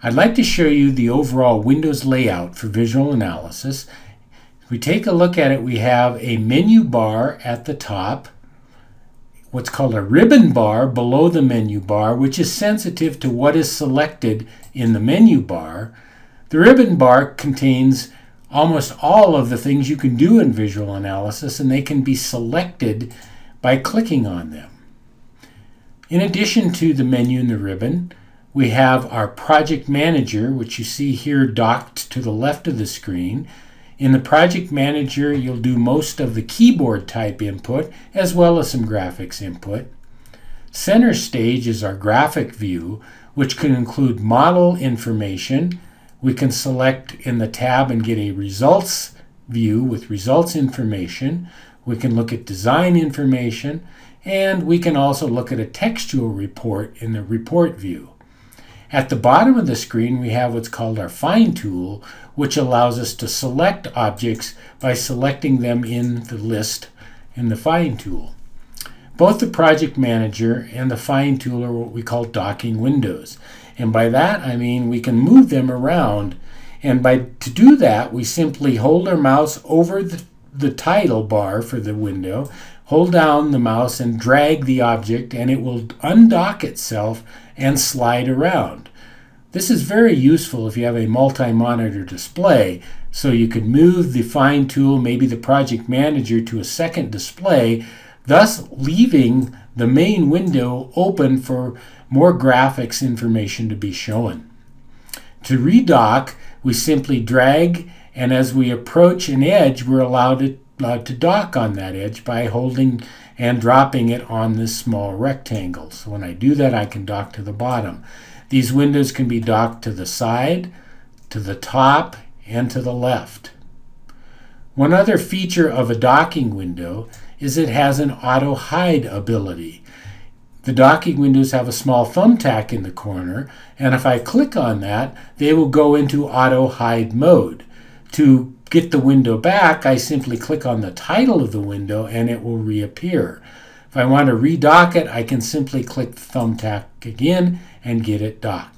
I'd like to show you the overall Windows layout for VisualAnalysis. If we take a look at it, we have a menu bar at the top, what's called a ribbon bar below the menu bar, which is sensitive to what is selected in the menu bar. The ribbon bar contains almost all of the things you can do in VisualAnalysis, and they can be selected by clicking on them. In addition to the menu and the ribbon, we have our project manager, which you see here docked to the left of the screen. In the project manager, you'll do most of the keyboard type input as well as some graphics input. Center stage is our graphic view, which can include model information. We can select in the tab and get a results view with results information. We can look at design information, and we can also look at a textual report in the report view. At the bottom of the screen, we have what's called our Find tool, which allows us to select objects by selecting them in the list in the Find tool. Both the Project Manager and the Find tool are what we call docking windows. And by that, I mean we can move them around. And by to do that, we simply hold our mouse over the, the title bar for the window, hold down the mouse and drag the object, and it will undock itself and slide around. This is very useful if you have a multi-monitor display, so you can move the Find tool, maybe the Project Manager, to a second display, thus leaving the main window open for more graphics information to be shown. To redock, we simply drag, and as we approach an edge, we're allowed to, uh, to dock on that edge by holding and dropping it on this small rectangle. So when I do that, I can dock to the bottom. These windows can be docked to the side, to the top, and to the left. One other feature of a docking window is it has an auto hide ability. The docking windows have a small thumbtack in the corner, and if I click on that, they will go into auto hide mode. To get the window back, I simply click on the title of the window and it will reappear. If I want to redock it, I can simply click thumbtack again and get it docked.